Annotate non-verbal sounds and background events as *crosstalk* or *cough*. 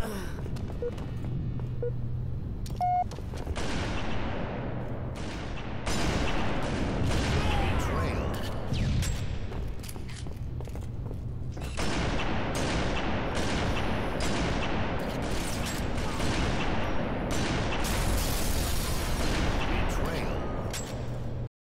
*sighs* Ugh.